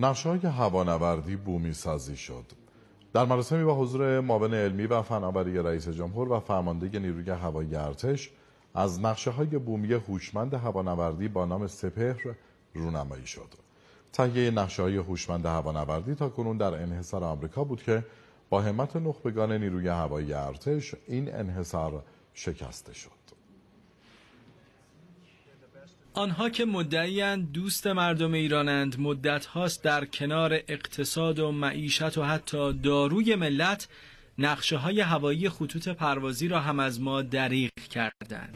نقشه های هوانوردی بومی سازی شد. در مراسمی با حضور معاون علمی و فناوری رئیس جمهور و فرمانده نیروی هوایی ارتش از نقشه های بومی هوشمند هوانوردی با نام سپهر رونمایی شد. تهیه نقشه های هوشمند هوانوردی تا کنون در انحصار آمریکا بود که با همت نخبگان نیروی هوایی ارتش این انحصار شکسته شد. آنها که مدعیند دوست مردم ایرانند مدت هاست در کنار اقتصاد و معیشت و حتی داروی ملت نقشه های هوایی خطوط پروازی را هم از ما دریغ کردند.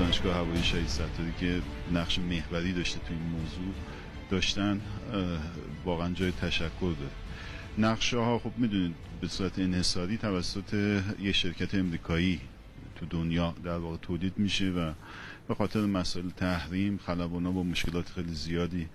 دانشگاه هوایی شهید که نقش محوری داشته تو این موضوع داشتن واقعا جای تشکر داره. نقشه ها خب می‌دونید به صورت انحصاری توسط یه شرکت امریکایی تو دنیا در واقع تولید میشه و به خاطر مسائل تحریم خلبانا با مشکلات خیلی زیادی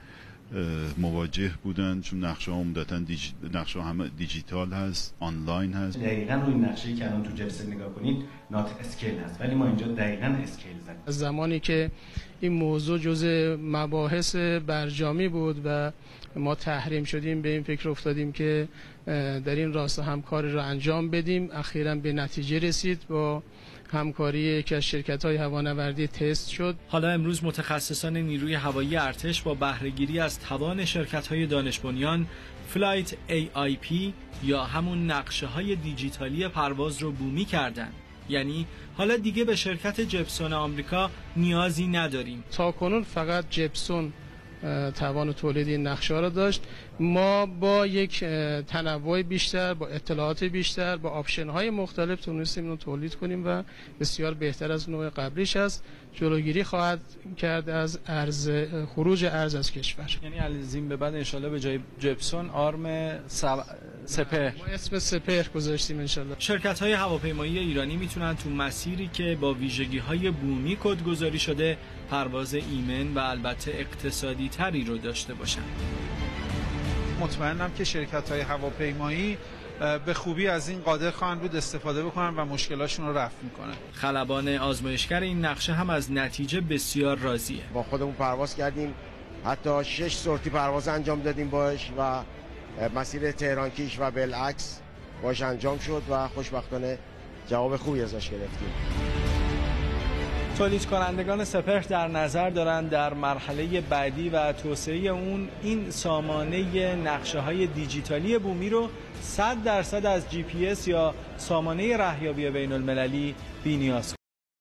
مواجه بودن چون نقشه ها عمدتا دیج... نقشه ها همه دیجیتال هست آنلاین هست. دقیقا روی نقشه که الان تو جپس نگاه کنید not scale هست. ولی ما اینجا دقیقا scale زدیم. از زمانی که این موضوع جز مباحث برجامی بود و ما تحریم شدیم به این فکر افتادیم که در این راستا همکاری را انجام بدیم. اخیرا به نتیجه رسید با همکاری که از شرکت های هوانوردی تست شد. حالا امروز متخصصان نیروی هوایی ارتش با بهرهگیری از توان شرکت های دانش بنیان flight AIP یا همون نقشه های دیجیتالی پرواز رو بومی کردند یعنی حالا دیگه به شرکت جپسون آمریکا نیازی نداریم. تا کنون فقط جپسون توان تولید این نقشه را داشت ما با یک تنوع بیشتر با اطلاعات بیشتر با option های مختلف تونستیم رو تولید کنیم و بسیار بهتر از نوع قبلیش است جلوگیری خواهد کرد از ارز خروج ارز از کشور یعنی از این به بعد انشالله به جای جپسون آرم. سپر ما اسم سپر گذاشتیم انشالله. شرکت های هواپیمایی ایرانی می‌تونن تو مسیری که با ویژگی های بومی کدگذاری شده پرواز ایمن و البته اقتصادی تری رو داشته باشن. مطمئنم که شرکت های هواپیمایی به خوبی از این قادر خواهند بود استفاده بکنن و مشکلاشون رو رفع می‌کنن. خلبان آزمایشگر این نقشه هم از نتیجه بسیار راضیه. با خودمون پرواز کردیم. حتی شش سورتی پرواز انجام دادیم باش و مسیر تهران کیش و بالعکس باش انجام شد و خوشبختانه جواب خوبی ازش گرفتیم. تولید کنندگان سپهر در نظر دارند در مرحله بعدی و توسعه اون این سامانه نقشه های دیجیتالی بومی رو 100 درصد از جی پی اس یا سامانه رهیابی بین المللی بینیاز.